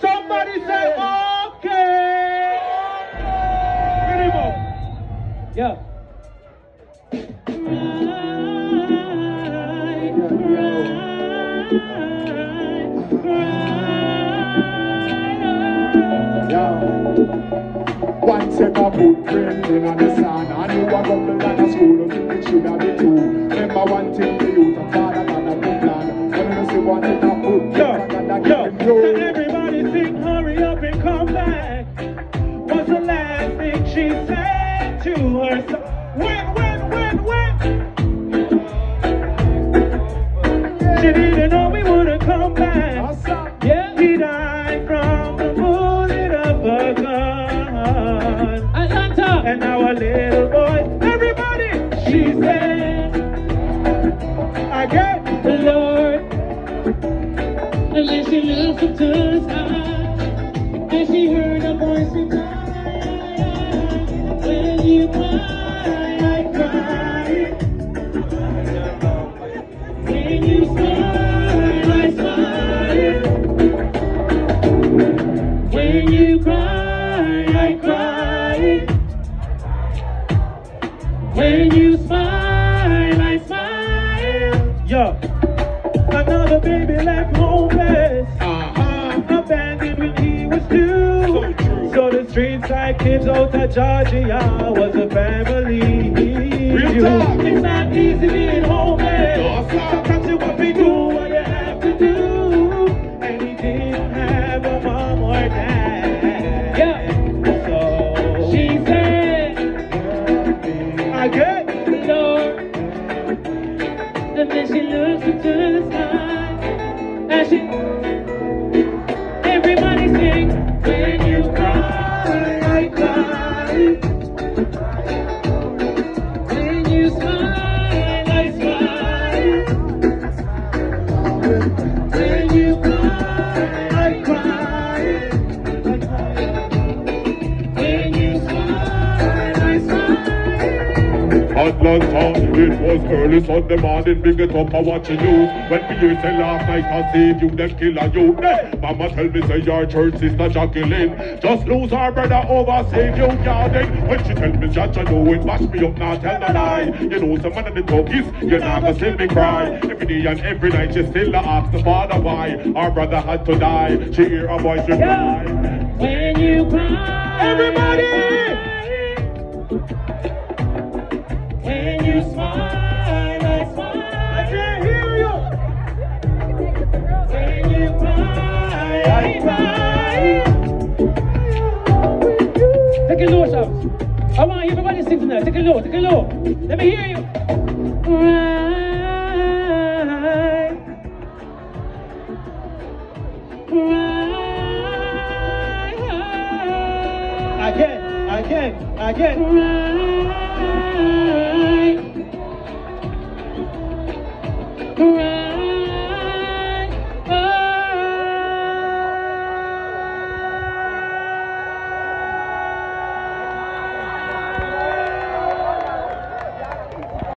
Somebody say okay. Minimum. Yeah. One set of footprint in on the sun And you a couple like a school It should have been two Remember one thing the youth of father said When you smile, I smile. Yo, another baby left homeless, Uh-huh. abandoned when he was two. So true. So the street side kids out of Georgia was a family. Real talk. It's not easy everybody sing, when you cry, I cry. It was early Sunday morning, big it up, I watching news. When we hear say last night I save you, them kill a you. Eh, Mama tell me say your church sister Jacqueline just lose her brother over save you, Yarden. When she tell me Jaja know it, mash me up, now tell the lie. You know some of the talkies, you never see me cry. Every day and every night she still ask the father why our brother had to die. She hear a voice reply. When you cry, Everybody! Take it low, shout. I want everybody to sing tonight. Take it low, take it low. Let me hear you. Cry. Cry. Again, again, again. Cry.